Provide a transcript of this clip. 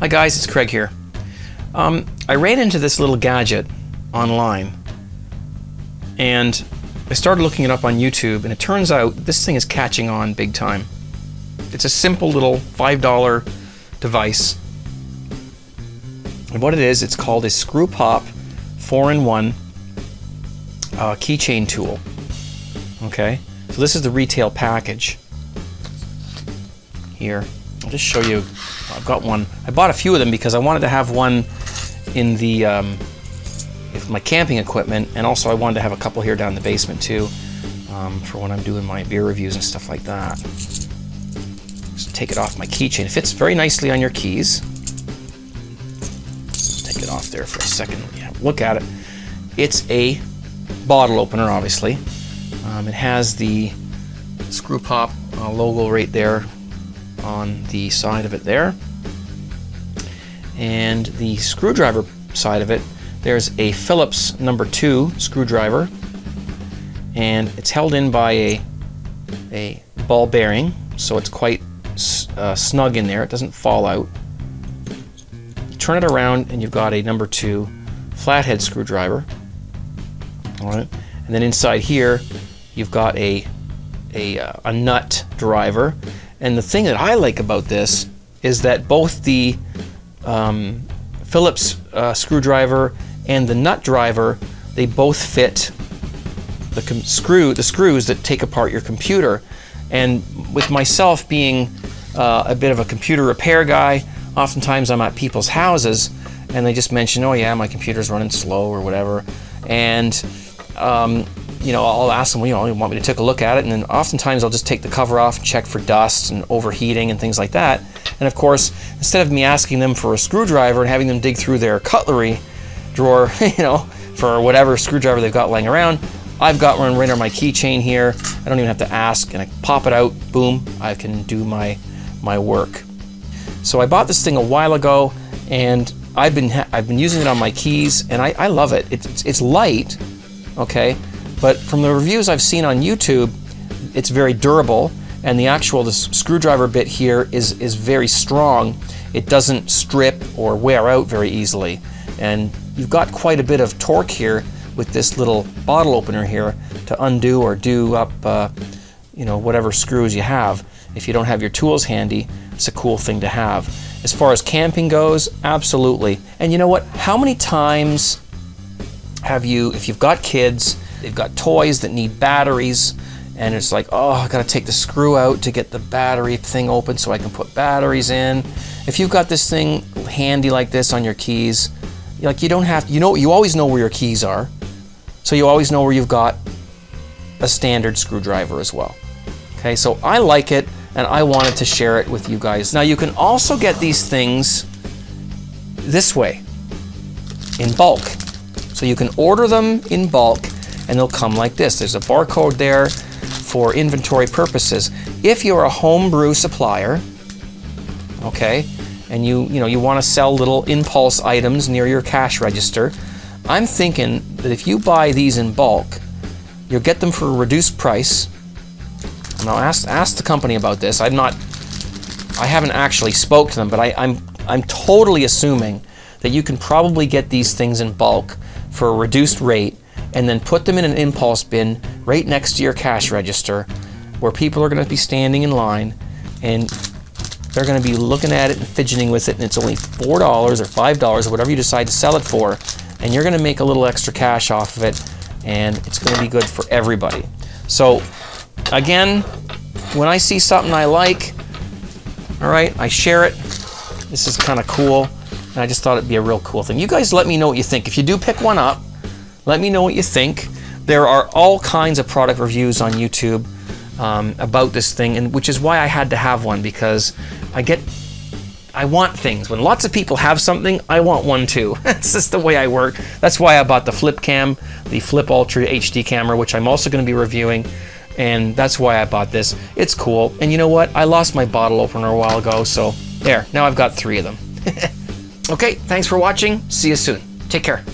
Hi guys, it's Craig here. Um, I ran into this little gadget online and I started looking it up on YouTube and it turns out this thing is catching on big time. It's a simple little $5 device. And what it is, it's called a ScrewPop 4-in-1 uh, keychain tool. Okay, so this is the retail package here. I'll just show you. I've got one. I bought a few of them because I wanted to have one in the um, my camping equipment, and also I wanted to have a couple here down in the basement too um, for when I'm doing my beer reviews and stuff like that. Just take it off my keychain. It fits very nicely on your keys. Take it off there for a second. Yeah, look at it. It's a bottle opener, obviously. Um, it has the ScrewPop uh, logo right there on the side of it there. And the screwdriver side of it, there's a Phillips number two screwdriver, and it's held in by a, a ball bearing, so it's quite uh, snug in there. It doesn't fall out. turn it around, and you've got a number two flathead screwdriver. All right, and then inside here, you've got a a, uh, a nut driver and the thing that I like about this is that both the um, Phillips uh, screwdriver and the nut driver, they both fit the screw, the screws that take apart your computer. And with myself being uh, a bit of a computer repair guy, oftentimes I'm at people's houses and they just mention, oh yeah, my computer's running slow or whatever. And um, you know, I'll ask them, you know, you want me to take a look at it? And then oftentimes I'll just take the cover off and check for dust and overheating and things like that. And of course, instead of me asking them for a screwdriver and having them dig through their cutlery drawer, you know, for whatever screwdriver they've got laying around, I've got one right on my keychain here. I don't even have to ask, and I pop it out, boom, I can do my my work. So I bought this thing a while ago, and I've been I've been using it on my keys, and I, I love it. It's it's light, okay, but from the reviews I've seen on YouTube, it's very durable and the actual the screwdriver bit here is, is very strong. It doesn't strip or wear out very easily. And you've got quite a bit of torque here with this little bottle opener here to undo or do up uh, you know whatever screws you have. If you don't have your tools handy, it's a cool thing to have. As far as camping goes, absolutely. And you know what? How many times have you, if you've got kids, They've got toys that need batteries, and it's like, oh, I gotta take the screw out to get the battery thing open so I can put batteries in. If you've got this thing handy like this on your keys, like you don't have, you know, you always know where your keys are, so you always know where you've got a standard screwdriver as well. Okay, so I like it, and I wanted to share it with you guys. Now you can also get these things this way, in bulk. So you can order them in bulk and they'll come like this. There's a barcode there for inventory purposes. If you're a homebrew supplier, okay, and you you know you want to sell little impulse items near your cash register, I'm thinking that if you buy these in bulk, you'll get them for a reduced price. I'll ask ask the company about this. I'm not I haven't actually spoke to them, but I, I'm I'm totally assuming that you can probably get these things in bulk for a reduced rate and then put them in an impulse bin right next to your cash register where people are going to be standing in line and they're going to be looking at it and fidgeting with it and it's only $4 or $5 or whatever you decide to sell it for and you're going to make a little extra cash off of it and it's going to be good for everybody. So again, when I see something I like, all right, I share it. This is kind of cool and I just thought it'd be a real cool thing. You guys let me know what you think. If you do pick one up, let me know what you think. There are all kinds of product reviews on YouTube um, about this thing, and which is why I had to have one because I get, I want things. When lots of people have something, I want one too. That's just the way I work. That's why I bought the Flip Cam, the Flip Ultra HD camera, which I'm also going to be reviewing, and that's why I bought this. It's cool, and you know what? I lost my bottle opener a while ago, so there. Now I've got three of them. okay, thanks for watching. See you soon. Take care.